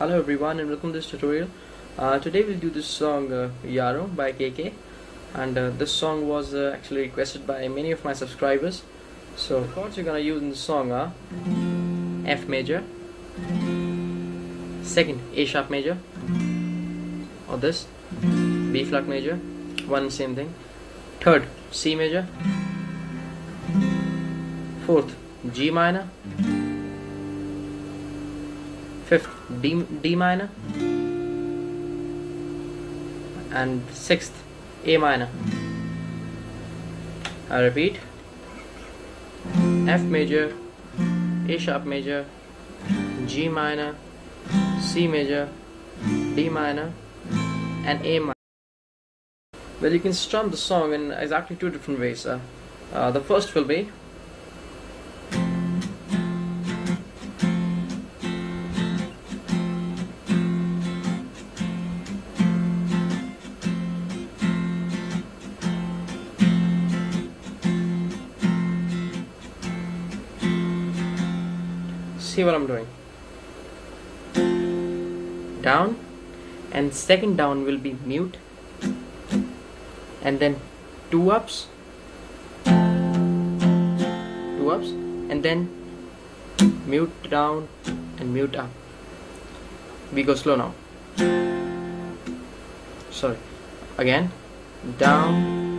Hello everyone and welcome to this tutorial. Uh, today we'll do this song uh, Yaaron by KK and uh, this song was uh, actually requested by many of my subscribers. So the chords you're gonna use in the song are F major, second A sharp major, or this B flat major, one same thing, third C major, fourth G minor, fifth D, D minor, and sixth A minor. I repeat F major, A sharp major, G minor, C major, D minor, and A minor. Well, you can strum the song in exactly two different ways. Uh, uh, the first will be see what I'm doing. Down and second down will be mute and then two ups two ups and then mute down and mute up. We go slow now. Sorry. Again. Down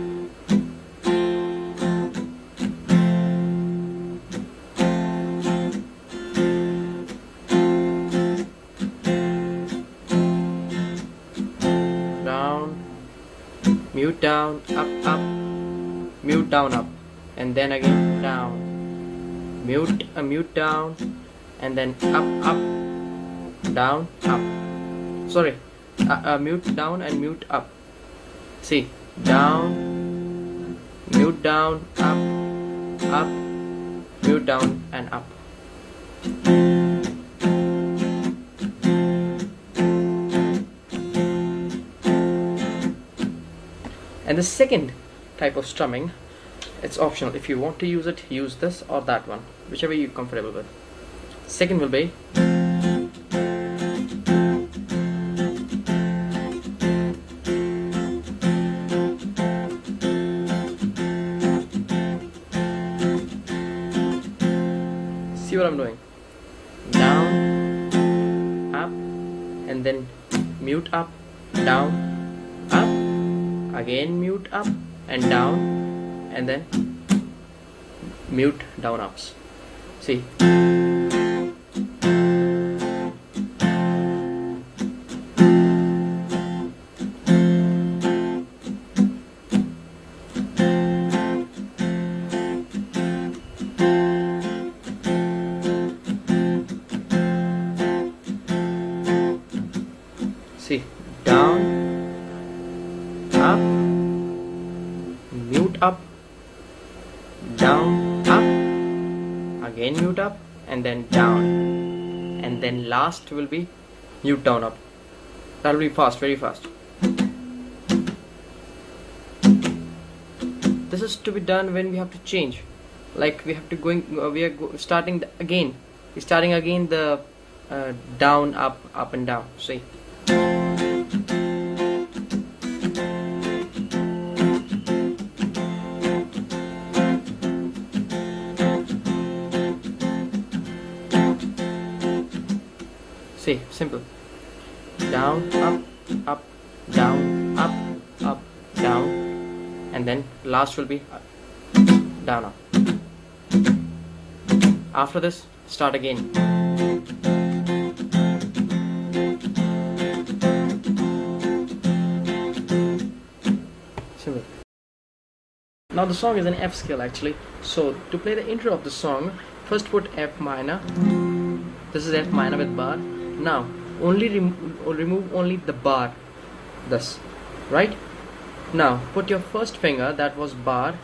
mute down up up. Mute down up. And then again down. Mute uh, mute down. And then up up. Down up. Sorry. Uh, uh, mute down and mute up. See down. Mute down up. Up. Mute down and up and the second type of strumming it's optional. If you want to use it use this or that one whichever you're comfortable with. Second will be see what I'm doing? Down up and then mute up down up again mute up and down and then mute down ups see? See? Down up and then down. And then last will be mute down up. That will be fast very fast. This is to be done when we have to change. Like we have to going uh, we are go starting the, again. We're starting again the uh, down up up and down. See See, simple. Down, up, up, down, up, up, down, and then last will be up, down, up. After this, start again. Simple. Now the song is an F scale actually. So to play the intro of the song, first put F minor. This is F minor with bar. Now only rem- remove only the bar. Thus, right? Now put your first finger that was bar.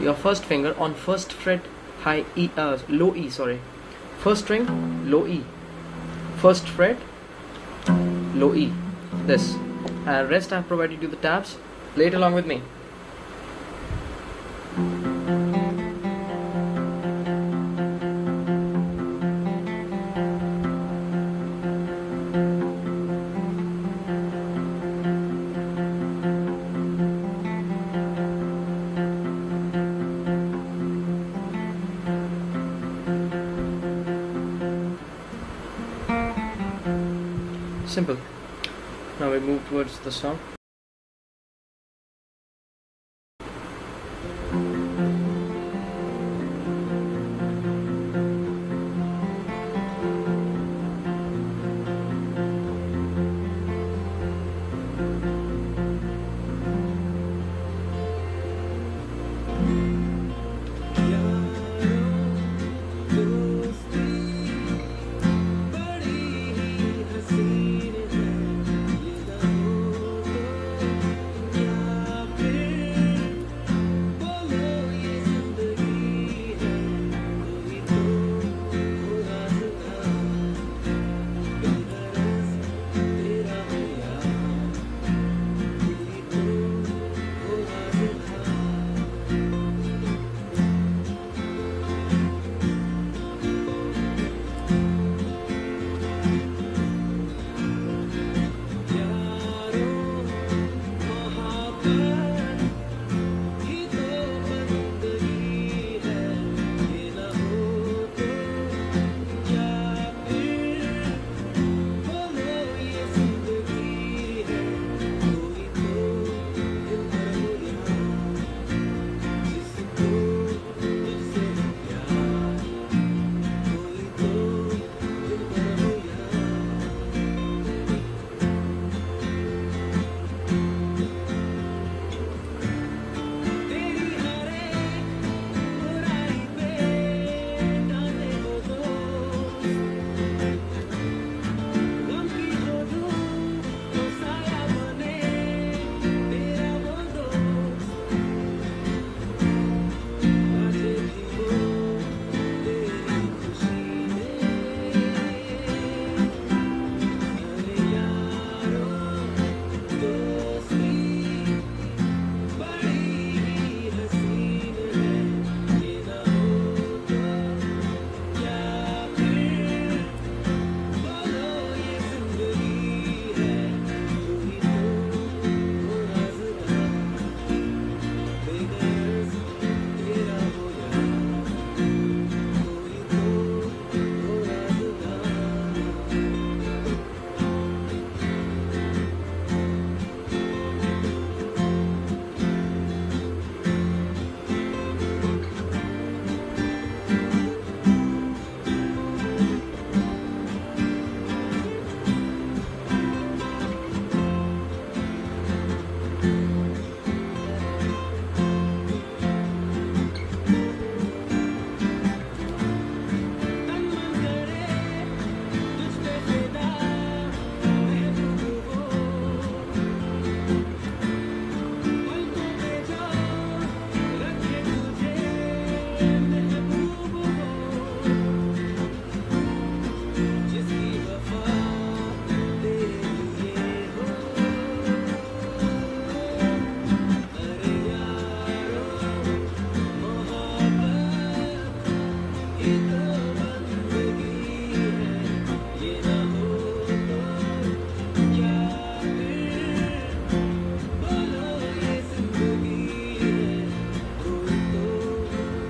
Your first finger on first fret high E uh, low E sorry. First string low E. First fret low E. This. And rest I have provided you the tabs. Play it along with me. Simple. Now we move towards the song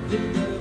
Did